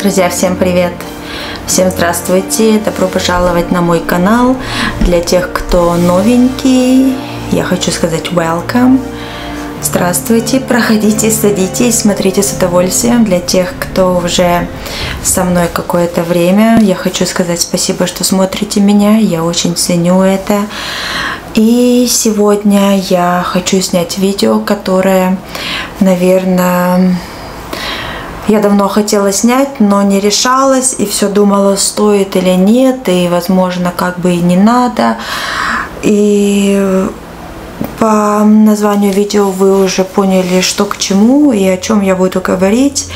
Друзья, всем привет! Всем здравствуйте! Добро пожаловать на мой канал. Для тех, кто новенький, я хочу сказать welcome. Здравствуйте, проходите, садитесь, смотрите с удовольствием. Для тех, кто уже со мной какое-то время, я хочу сказать спасибо, что смотрите меня. Я очень ценю это. И сегодня я хочу снять видео, которое, наверное, я давно хотела снять, но не решалась и все думала, стоит или нет, и, возможно, как бы и не надо. И по названию видео вы уже поняли, что к чему и о чем я буду говорить.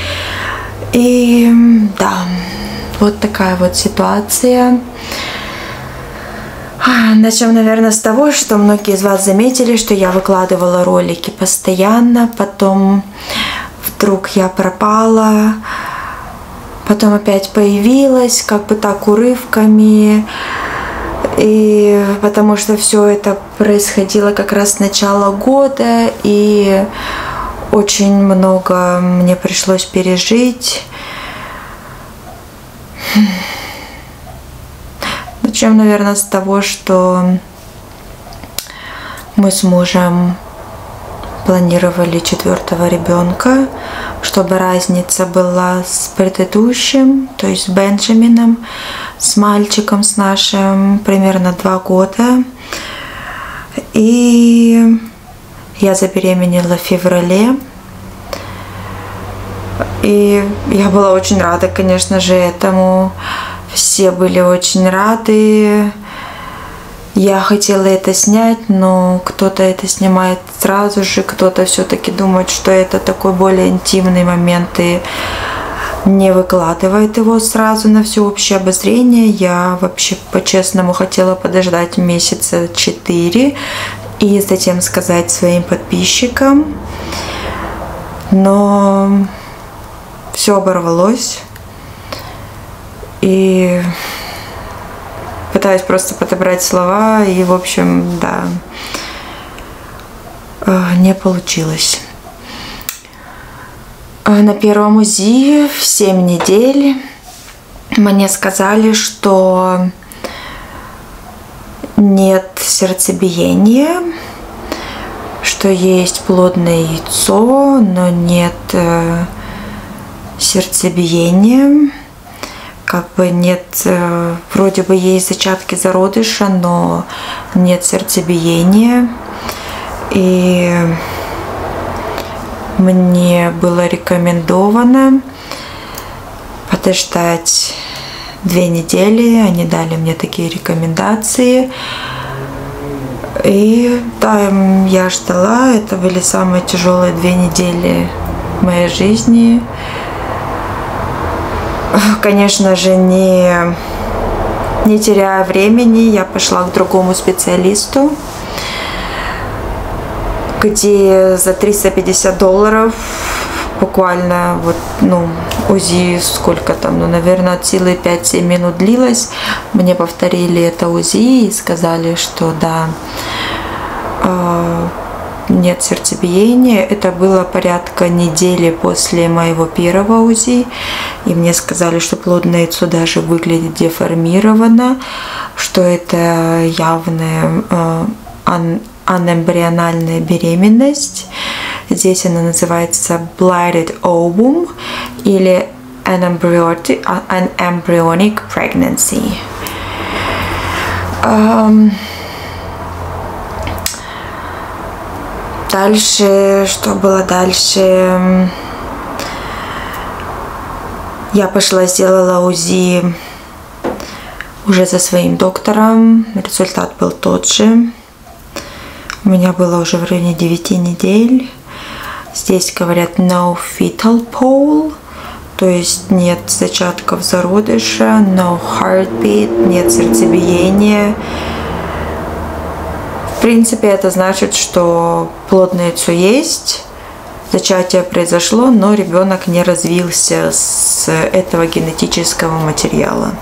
И да, вот такая вот ситуация. Начнем, наверное, с того, что многие из вас заметили, что я выкладывала ролики постоянно, потом вдруг я пропала, потом опять появилась, как бы так урывками. И потому что все это происходило как раз с начала года, и очень много мне пришлось пережить. Начнем, наверное, с того, что мы с мужем планировали четвертого ребенка, чтобы разница была с предыдущим, то есть с Бенджамином, с мальчиком с нашим, примерно два года. И я забеременела в феврале. И я была очень рада, конечно же, этому. Все были очень рады. Я хотела это снять, но кто-то это снимает сразу же, кто-то все-таки думает, что это такой более интимный момент и не выкладывает его сразу на всеобщее обозрение. Я вообще по-честному хотела подождать месяца четыре и затем сказать своим подписчикам. Но все оборвалось. И пытаюсь просто подобрать слова, и, в общем, да, э, не получилось. Э, на первом УЗИ в 7 недель мне сказали, что нет сердцебиения, что есть плодное яйцо, но нет э, сердцебиения как бы нет, э, вроде бы есть зачатки зародыша, но нет сердцебиения. И мне было рекомендовано подождать две недели. Они дали мне такие рекомендации. И да, я ждала. Это были самые тяжелые две недели в моей жизни конечно же, не, не теряя времени, я пошла к другому специалисту, где за 350 долларов буквально вот, ну, УЗИ сколько там, ну, наверное, от силы 5-7 минут длилось. Мне повторили это УЗИ и сказали, что да, а, нет сердцебиения. Это было порядка недели после моего первого УЗИ. И мне сказали, что плодное яйцо даже выглядит деформировано, что это явная э, ан анэмбриональная беременность. Здесь она называется blighted ovum или an embryonic, an embryonic pregnancy. Um, Дальше, что было дальше? Я пошла, сделала УЗИ уже за своим доктором. Результат был тот же. У меня было уже в районе 9 недель. Здесь говорят no fetal pole, то есть нет зачатков зародыша, no heartbeat, нет сердцебиения, принципе, это значит, что плодное яйцо есть, зачатие произошло, но ребенок не развился с этого генетического материала.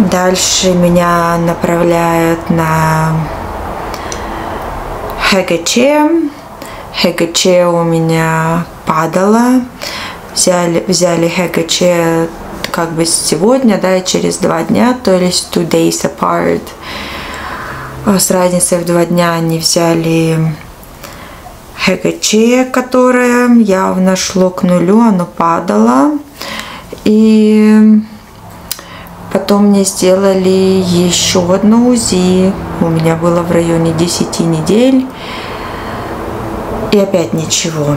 Дальше меня направляют на ХГЧ. ХГЧ у меня падала. взяли, взяли ХГЧ как бы сегодня, да, и через два дня, то есть two days apart. А с разницей в два дня они взяли ХГЧ, которое явно шло к нулю, оно падало. И потом мне сделали еще одно УЗИ. У меня было в районе 10 недель. И опять ничего.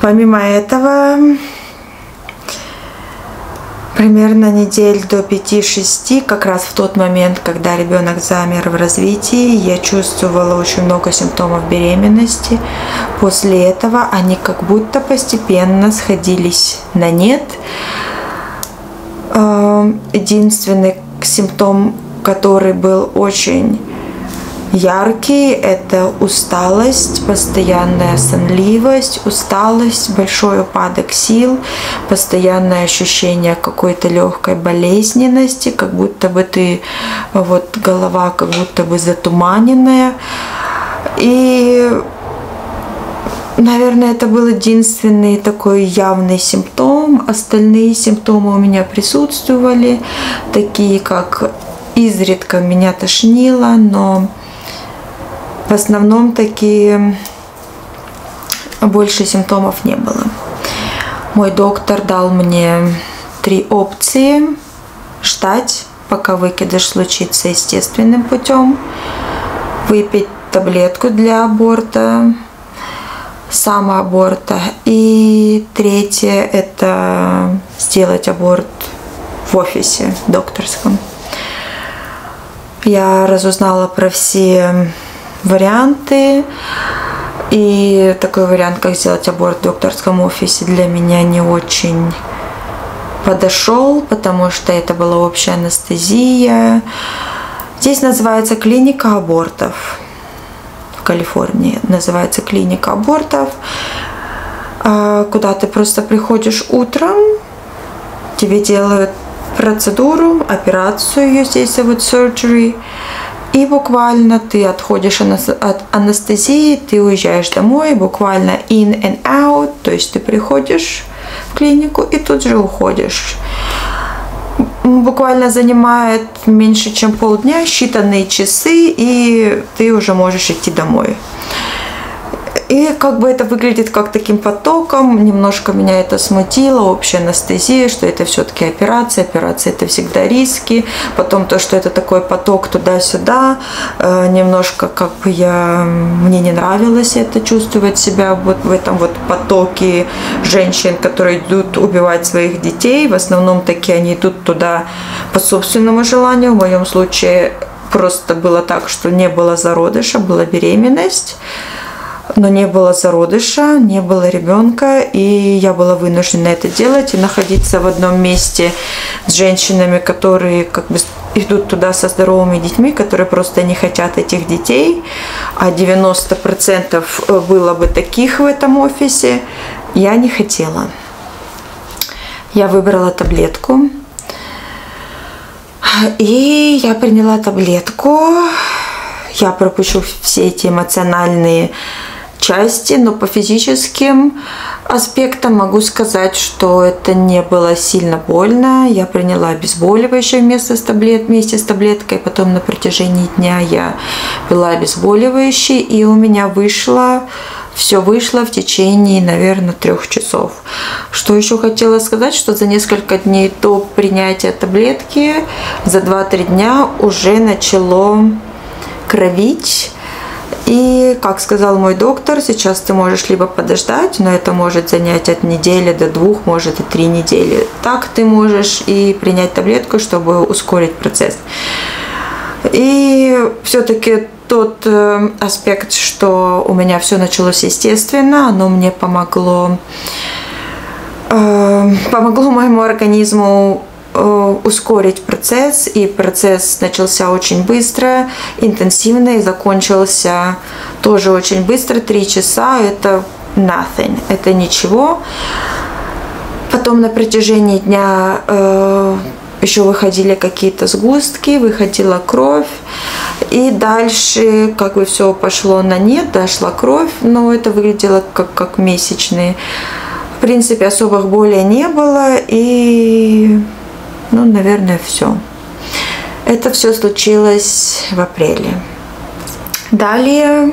Помимо этого, примерно недель до 5-6, как раз в тот момент, когда ребенок замер в развитии, я чувствовала очень много симптомов беременности. После этого они как будто постепенно сходились на нет. Эм, единственный симптом, который был очень яркие. Это усталость, постоянная сонливость, усталость, большой упадок сил, постоянное ощущение какой-то легкой болезненности, как будто бы ты, вот голова как будто бы затуманенная. И Наверное, это был единственный такой явный симптом. Остальные симптомы у меня присутствовали, такие как изредка меня тошнило, но в основном такие больше симптомов не было. Мой доктор дал мне три опции. Ждать, пока выкидыш случится естественным путем. Выпить таблетку для аборта, самоаборта. И третье – это сделать аборт в офисе докторском. Я разузнала про все варианты. И такой вариант, как сделать аборт в докторском офисе, для меня не очень подошел, потому что это была общая анестезия. Здесь называется клиника абортов. В Калифорнии называется клиника абортов, а, куда ты просто приходишь утром, тебе делают процедуру, операцию, ее здесь зовут surgery, и буквально ты отходишь от анестезии, ты уезжаешь домой, буквально in and out, то есть ты приходишь в клинику и тут же уходишь. Буквально занимает меньше, чем полдня, считанные часы, и ты уже можешь идти домой. И как бы это выглядит как таким потоком, немножко меня это смутило, общая анестезия, что это все-таки операция, операция это всегда риски, потом то, что это такой поток туда-сюда, э, немножко как бы я, мне не нравилось это чувствовать себя вот в этом вот потоке женщин, которые идут убивать своих детей, в основном такие они идут туда по собственному желанию, в моем случае просто было так, что не было зародыша, была беременность, но не было зародыша, не было ребенка, и я была вынуждена это делать и находиться в одном месте с женщинами, которые как бы идут туда со здоровыми детьми, которые просто не хотят этих детей, а 90% было бы таких в этом офисе, я не хотела. Я выбрала таблетку, и я приняла таблетку, я пропущу все эти эмоциональные части, но по физическим аспектам могу сказать, что это не было сильно больно. Я приняла обезболивающее вместо с таблет, вместе с таблеткой, потом на протяжении дня я пила обезболивающее, и у меня вышло все вышло в течение, наверное, трех часов. Что еще хотела сказать, что за несколько дней до принятия таблетки, за 2-3 дня уже начало кровить и, как сказал мой доктор, сейчас ты можешь либо подождать, но это может занять от недели до двух, может и три недели. Так ты можешь и принять таблетку, чтобы ускорить процесс. И все-таки тот э, аспект, что у меня все началось естественно, оно мне помогло, э, помогло моему организму ускорить процесс, и процесс начался очень быстро, интенсивно, и закончился тоже очень быстро, три часа, это nothing, это ничего. Потом на протяжении дня э, еще выходили какие-то сгустки, выходила кровь, И дальше как бы все пошло на нет, дошла кровь, но это выглядело как, как месячные. В принципе, особых болей не было, и, ну, наверное, все. Это все случилось в апреле. Далее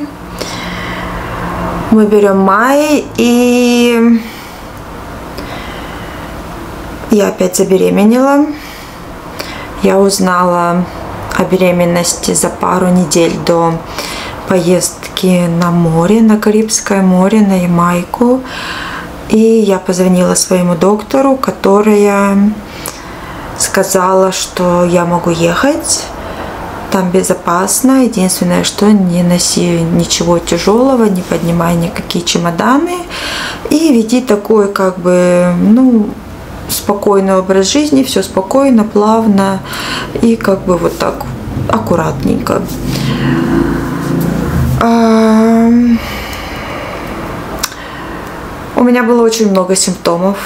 мы берем май, и я опять забеременела. Я узнала о беременности за пару недель до поездки на море, на Карибское море, на Ямайку. И я позвонила своему доктору, которая сказала, что я могу ехать, там безопасно. Единственное, что не носи ничего тяжелого, не поднимай никакие чемоданы и веди такой как бы, ну, спокойный образ жизни, все спокойно, плавно и как бы вот так аккуратненько. У меня было очень много симптомов.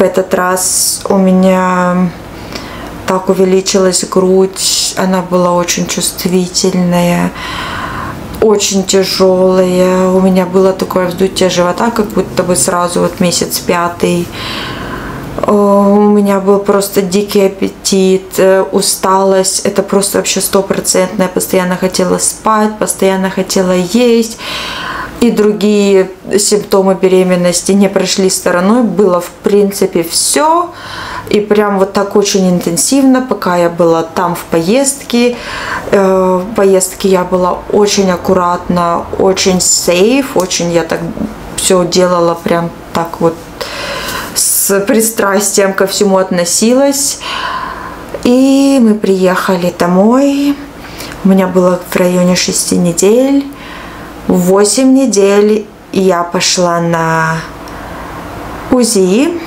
В этот раз у меня так увеличилась грудь, она была очень чувствительная, очень тяжелая. У меня было такое вздутие живота, как будто бы сразу вот месяц пятый. У меня был просто дикий аппетит, э, усталость, это просто вообще стопроцентная. Постоянно хотела спать, постоянно хотела есть. И другие симптомы беременности не прошли стороной. Было в принципе все. И прям вот так очень интенсивно, пока я была там в поездке. Э, в поездке я была очень аккуратна, очень сейф, очень я так все делала прям так вот с пристрастием ко всему относилась. И мы приехали домой. У меня было в районе 6 недель. 8 недель я пошла на УЗИ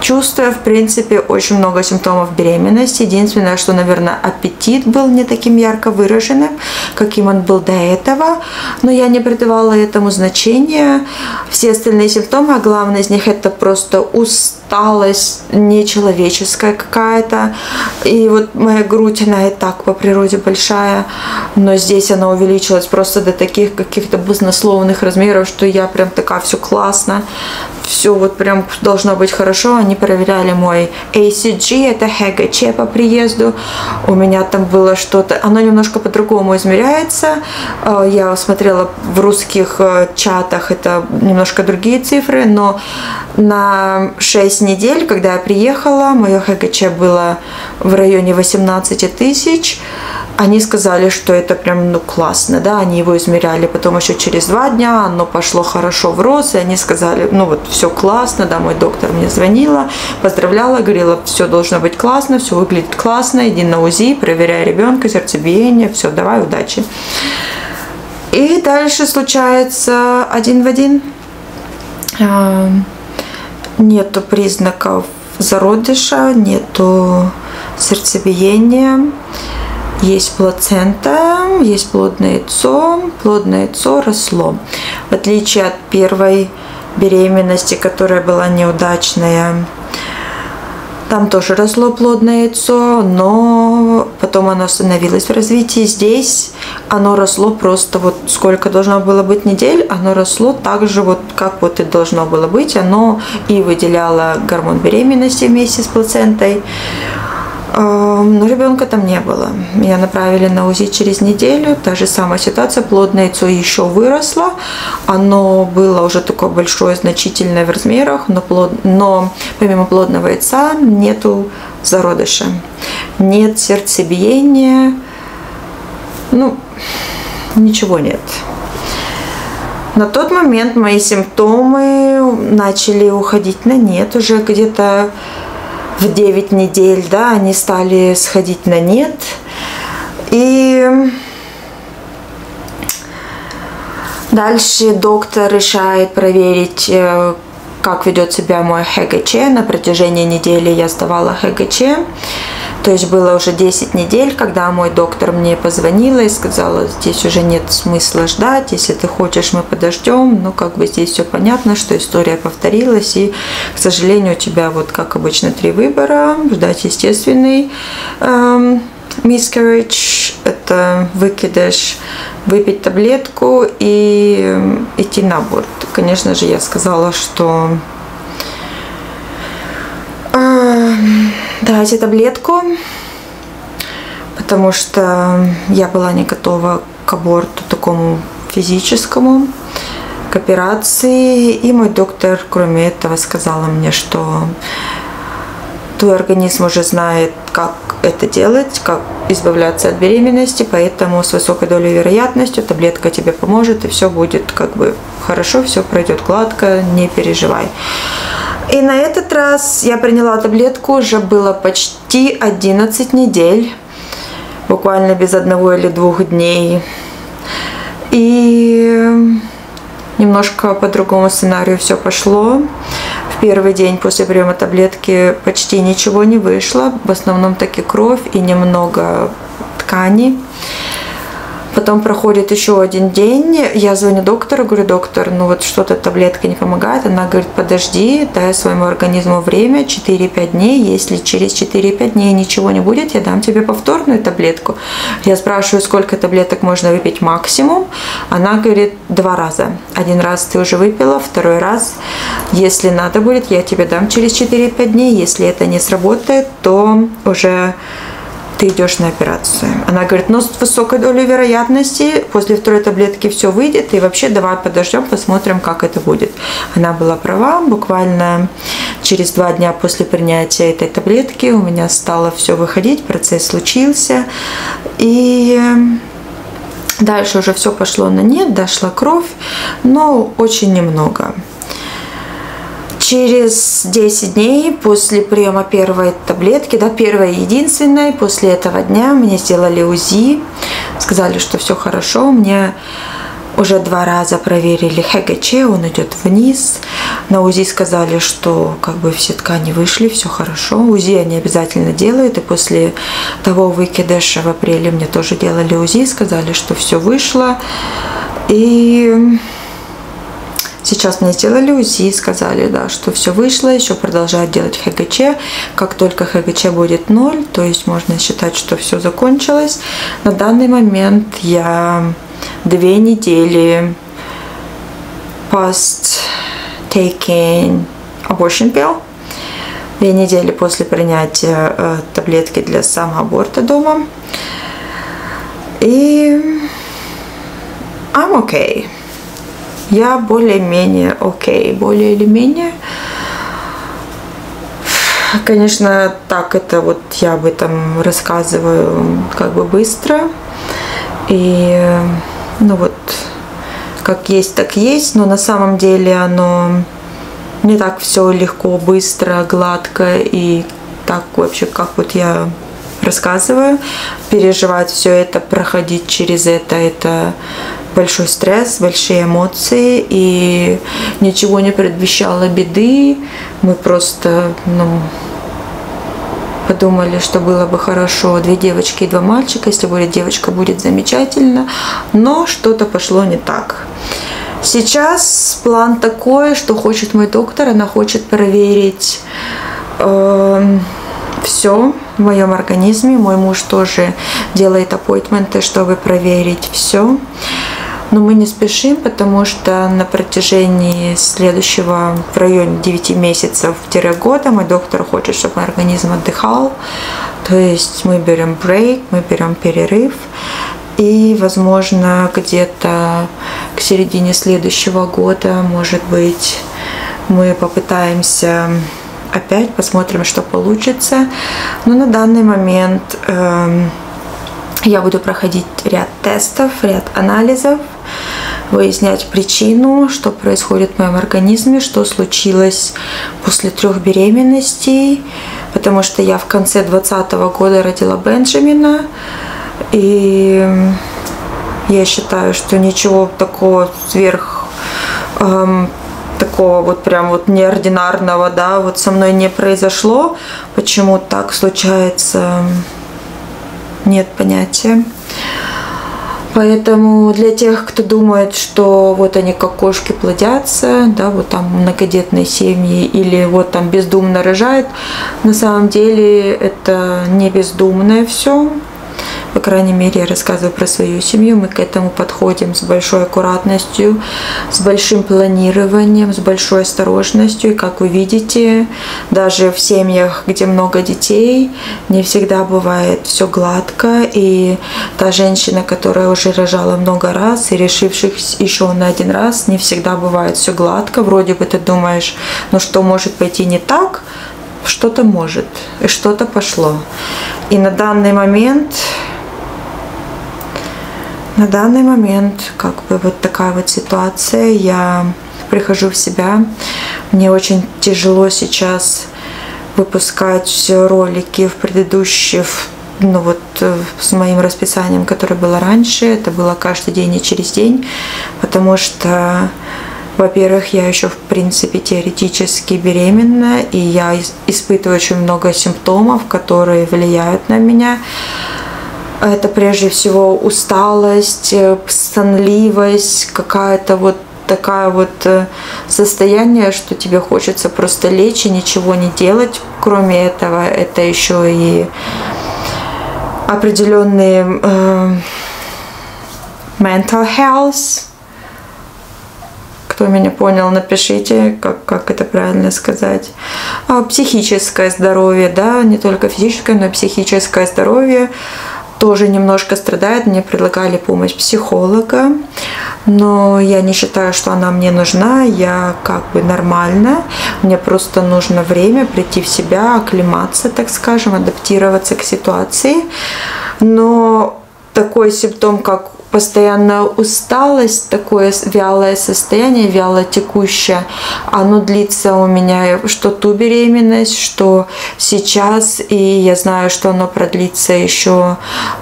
чувствуя, в принципе, очень много симптомов беременности. Единственное, что, наверное, аппетит был не таким ярко выраженным, каким он был до этого. Но я не придавала этому значения. Все остальные симптомы, а главное из них это просто усталость нечеловеческая какая-то. И вот моя грудь, она и так по природе большая, но здесь она увеличилась просто до таких каких-то баснословных размеров, что я прям такая, все классно, все вот прям должно быть хорошо. Они проверяли мой ACG, это ХГЧ по приезду. У меня там было что-то, оно немножко по-другому измеряется. Э, я смотрела в русских э, чатах, это немножко другие цифры, но на 6 недель, когда я приехала, мое ХГЧ было в районе 18 тысяч они сказали, что это прям ну, классно, да, они его измеряли, потом еще через два дня оно пошло хорошо в рост, и они сказали, ну вот все классно, да, мой доктор мне звонила, поздравляла, говорила, все должно быть классно, все выглядит классно, иди на УЗИ, проверяй ребенка, сердцебиение, все, давай, удачи. И дальше случается один в один. Нету признаков зародыша, нету сердцебиения есть плацента, есть плодное яйцо, плодное яйцо росло. В отличие от первой беременности, которая была неудачная, там тоже росло плодное яйцо, но потом оно остановилось в развитии. Здесь оно росло просто вот сколько должно было быть недель, оно росло так же вот, как вот и должно было быть. Оно и выделяло гормон беременности вместе с плацентой. Но ребенка там не было. Меня направили на УЗИ через неделю. Та же самая ситуация. Плодное яйцо еще выросло. Оно было уже такое большое, значительное в размерах, но, плод... но помимо плодного яйца нету зародыша. Нет сердцебиения. Ну, ничего нет. На тот момент мои симптомы начали уходить на нет. Уже где-то в 9 недель, да, они стали сходить на нет. И дальше доктор решает проверить, э, как ведет себя мой ХГЧ. На протяжении недели я сдавала ХГЧ. То есть было уже 10 недель, когда мой доктор мне позвонила и сказала, здесь уже нет смысла ждать, если ты хочешь, мы подождем. Ну, как бы здесь все понятно, что история повторилась, и, к сожалению, у тебя вот, как обычно, три выбора. Ждать естественный эм, miscarriage, это выкидыш, выпить таблетку и идти на борт. Конечно же, я сказала, что э, давайте таблетку, потому что я была не готова к аборту такому физическому, к операции. И мой доктор, кроме этого, сказала мне, что твой организм уже знает, как это делать, как избавляться от беременности, поэтому с высокой долей вероятностью таблетка тебе поможет, и все будет как бы хорошо, все пройдет гладко, не переживай. И на этот раз я приняла таблетку, уже было почти 11 недель, буквально без одного или двух дней. И немножко по другому сценарию все пошло первый день после приема таблетки почти ничего не вышло. В основном таки кровь и немного ткани. Потом проходит еще один день, я звоню доктору, говорю, доктор, ну вот что-то таблетка не помогает. Она говорит, подожди, дай своему организму время, 4-5 дней. Если через 4-5 дней ничего не будет, я дам тебе повторную таблетку. Я спрашиваю, сколько таблеток можно выпить максимум. Она говорит, два раза. Один раз ты уже выпила, второй раз, если надо будет, я тебе дам через 4-5 дней. Если это не сработает, то уже ты идешь на операцию. Она говорит, ну с высокой долей вероятности после второй таблетки все выйдет, и вообще давай подождем, посмотрим, как это будет. Она была права, буквально через два дня после принятия этой таблетки у меня стало все выходить, процесс случился, и дальше уже все пошло на нет, дошла кровь, но очень немного. Через 10 дней после приема первой таблетки, да, первой единственной, после этого дня мне сделали УЗИ, сказали, что все хорошо, мне уже два раза проверили ХГЧ, он идет вниз. На УЗИ сказали, что как бы все ткани вышли, все хорошо. УЗИ они обязательно делают. И после того выкидыша в апреле мне тоже делали УЗИ, сказали, что все вышло. И Сейчас мне сделали УЗИ сказали, да, что все вышло, еще продолжают делать ХГЧ. Как только ХГЧ будет 0, то есть можно считать, что все закончилось. На данный момент я две недели post taking abortion pill, две недели после принятия э, таблетки для самоаборта дома. И I'm okay я более-менее окей, более или менее. Конечно, так это вот я об этом рассказываю как бы быстро. И ну вот как есть, так есть, но на самом деле оно не так все легко, быстро, гладко и так вообще, как вот я рассказываю, переживать все это, проходить через это, это большой стресс, большие эмоции, и ничего не предвещало беды. Мы просто ну, подумали, что было бы хорошо две девочки и два мальчика, если будет девочка, будет замечательно, но что-то пошло не так. Сейчас план такой, что хочет мой доктор, она хочет проверить э, все в моем организме. Мой муж тоже делает аппойтменты, чтобы проверить все. Но мы не спешим, потому что на протяжении следующего в районе 9 месяцев-года мой доктор хочет, чтобы мой организм отдыхал. То есть мы берем брейк, мы берем перерыв. И, возможно, где-то к середине следующего года, может быть, мы попытаемся опять, посмотрим, что получится. Но на данный момент э, я буду проходить ряд тестов, ряд анализов, выяснять причину, что происходит в моем организме, что случилось после трех беременностей, потому что я в конце 2020 года родила Бенджамина, и я считаю, что ничего такого сверх эм, такого вот прям вот неординарного, да, вот со мной не произошло. Почему так случается, нет понятия. Поэтому для тех, кто думает, что вот они как кошки плодятся, да, вот там многодетные семьи или вот там бездумно рожают, на самом деле это не бездумное все. По крайней мере, я рассказываю про свою семью. Мы к этому подходим с большой аккуратностью, с большим планированием, с большой осторожностью. И как вы видите, даже в семьях, где много детей, не всегда бывает все гладко. И та женщина, которая уже рожала много раз и решившись еще на один раз, не всегда бывает все гладко. Вроде бы ты думаешь, ну что может пойти не так, что-то может, и что-то пошло. И на данный момент, на данный момент, как бы вот такая вот ситуация, я прихожу в себя. Мне очень тяжело сейчас выпускать ролики в предыдущих, ну вот с моим расписанием, которое было раньше, это было каждый день и через день, потому что во-первых, я еще, в принципе, теоретически беременна, и я испытываю очень много симптомов, которые влияют на меня. Это прежде всего усталость, э, сонливость, какая-то вот такая вот э, состояние, что тебе хочется просто лечь и ничего не делать. Кроме этого, это еще и определенные э, mental health, кто меня понял, напишите, как, как это правильно сказать. А психическое здоровье, да, не только физическое, но и психическое здоровье тоже немножко страдает. Мне предлагали помощь психолога, но я не считаю, что она мне нужна. Я как бы нормально. Мне просто нужно время прийти в себя, оклематься, так скажем, адаптироваться к ситуации. Но такой симптом, как постоянная усталость, такое вялое состояние, вяло текущее, оно длится у меня что ту беременность, что сейчас, и я знаю, что оно продлится еще,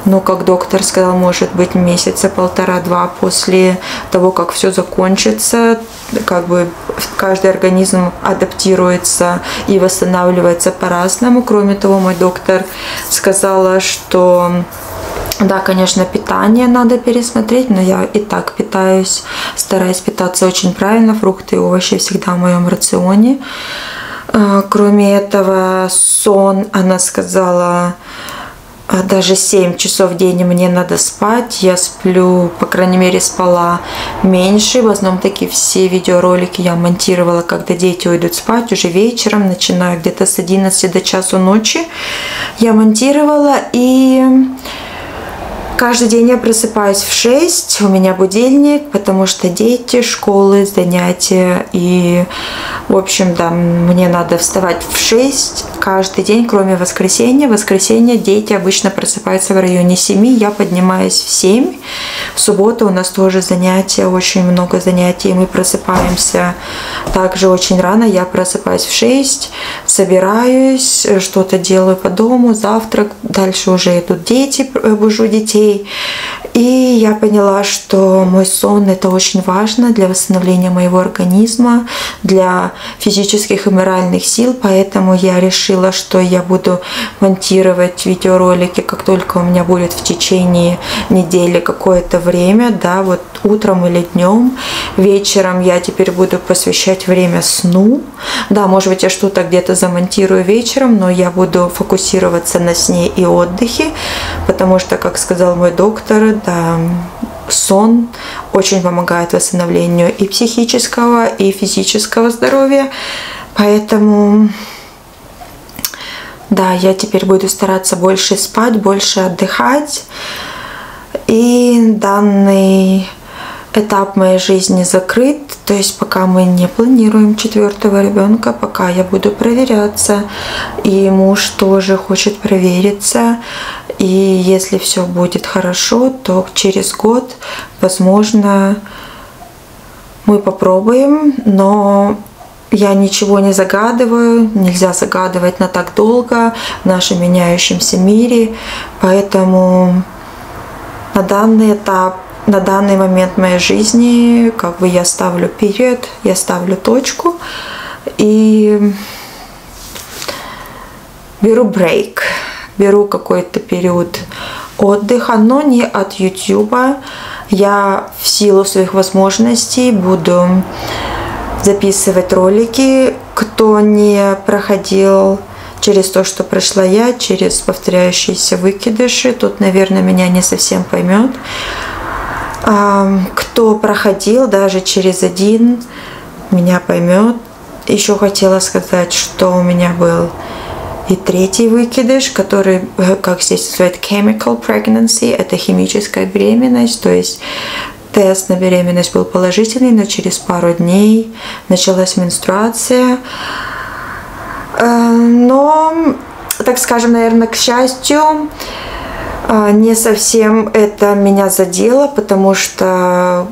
ну, как доктор сказал, может быть, месяца полтора-два после того, как все закончится, как бы каждый организм адаптируется и восстанавливается по-разному. Кроме того, мой доктор сказала, что да, конечно, питание надо пересмотреть, но я и так питаюсь, стараюсь питаться очень правильно. Фрукты и овощи всегда в моем рационе. А, кроме этого, сон, она сказала, а, даже 7 часов в день мне надо спать. Я сплю, по крайней мере, спала меньше. В основном такие все видеоролики я монтировала, когда дети уйдут спать, уже вечером, начиная где-то с 11 до часу ночи. Я монтировала и Каждый день я просыпаюсь в 6, у меня будильник, потому что дети, школы, занятия. И, в общем, да, мне надо вставать в 6 каждый день, кроме воскресенья. В воскресенье дети обычно просыпаются в районе 7, я поднимаюсь в 7. В субботу у нас тоже занятия, очень много занятий. Мы просыпаемся также очень рано. Я просыпаюсь в 6, собираюсь, что-то делаю по дому, завтрак. Дальше уже идут дети, бужу детей. И я поняла, что мой сон это очень важно для восстановления моего организма, для физических и моральных сил, поэтому я решила, что я буду монтировать видеоролики, как только у меня будет в течение недели какое-то время, да, вот утром или днем. Вечером я теперь буду посвящать время сну. Да, может быть, я что-то где-то замонтирую вечером, но я буду фокусироваться на сне и отдыхе, потому что, как сказал мой доктор, да, сон очень помогает восстановлению и психического, и физического здоровья. Поэтому, да, я теперь буду стараться больше спать, больше отдыхать. И данный этап моей жизни закрыт, то есть пока мы не планируем четвертого ребенка, пока я буду проверяться, и муж тоже хочет провериться, и если все будет хорошо, то через год, возможно, мы попробуем, но я ничего не загадываю, нельзя загадывать на так долго в нашем меняющемся мире, поэтому на данный этап на данный момент моей жизни как бы я ставлю период, я ставлю точку и беру брейк, беру какой-то период отдыха, но не от YouTube. Я в силу своих возможностей буду записывать ролики. Кто не проходил через то, что прошла я, через повторяющиеся выкидыши. Тут, наверное, меня не совсем поймет. Кто проходил даже через один, меня поймет. Еще хотела сказать, что у меня был и третий выкидыш, который, э, как здесь называют, chemical pregnancy, это химическая беременность, то есть тест на беременность был положительный, но через пару дней началась менструация. Э, но, так скажем, наверное, к счастью, не совсем это меня задело, потому что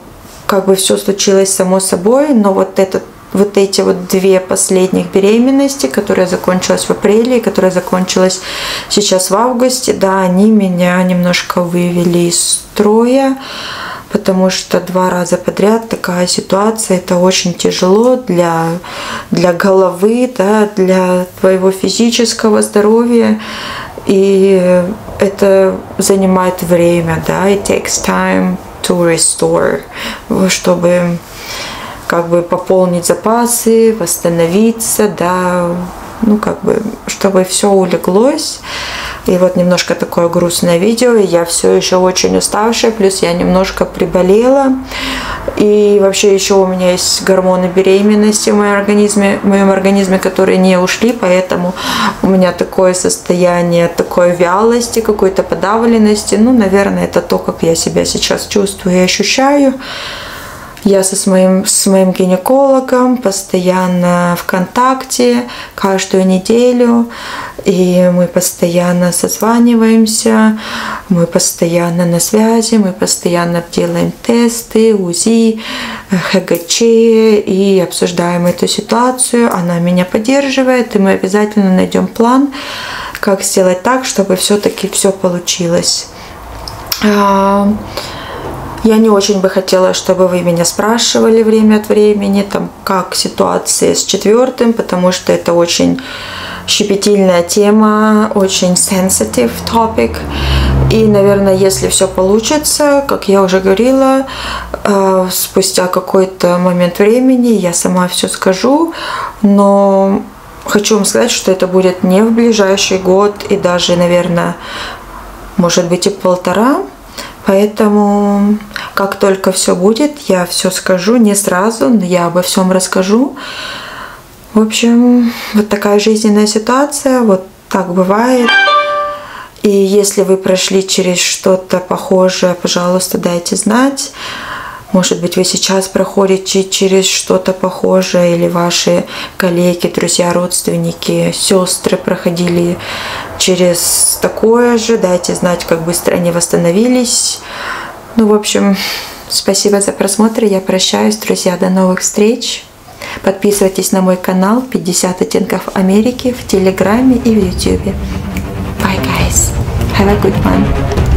как бы все случилось само собой, но вот этот вот эти вот две последних беременности, которая закончилась в апреле и которая закончилась сейчас в августе, да, они меня немножко вывели из строя, потому что два раза подряд такая ситуация, это очень тяжело для, для головы, да, для твоего физического здоровья, и это занимает время, да, it takes time to restore, чтобы как бы пополнить запасы, восстановиться, да, ну как бы, чтобы все улеглось. И вот немножко такое грустное видео, я все еще очень уставшая, плюс я немножко приболела. И вообще еще у меня есть гормоны беременности в моем организме, в моем организме, которые не ушли, поэтому у меня такое состояние такой вялости, какой-то подавленности. Ну, наверное, это то, как я себя сейчас чувствую и ощущаю. Я со с моим, с моим гинекологом постоянно в контакте каждую неделю, и мы постоянно созваниваемся, мы постоянно на связи, мы постоянно делаем тесты, УЗИ, ХГЧ и обсуждаем эту ситуацию. Она меня поддерживает, и мы обязательно найдем план, как сделать так, чтобы все-таки все получилось. Я не очень бы хотела, чтобы вы меня спрашивали время от времени, там, как ситуация с четвертым, потому что это очень щепетильная тема, очень sensitive topic. И, наверное, если все получится, как я уже говорила, э, спустя какой-то момент времени я сама все скажу, но хочу вам сказать, что это будет не в ближайший год и даже, наверное, может быть и полтора, Поэтому, как только все будет, я все скажу, не сразу, но я обо всем расскажу. В общем, вот такая жизненная ситуация, вот так бывает. И если вы прошли через что-то похожее, пожалуйста, дайте знать. Может быть, вы сейчас проходите через что-то похожее, или ваши коллеги, друзья, родственники, сестры проходили через такое же. Дайте знать, как быстро они восстановились. Ну, в общем, спасибо за просмотр. Я прощаюсь, друзья. До новых встреч. Подписывайтесь на мой канал 50 оттенков Америки в Телеграме и в Ютубе. Bye, guys. Have a good one.